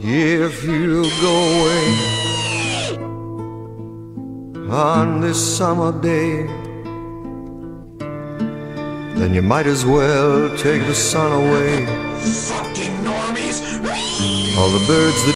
If you go away on this summer day, then you might as well take the sun away. Fucking normies! All the birds that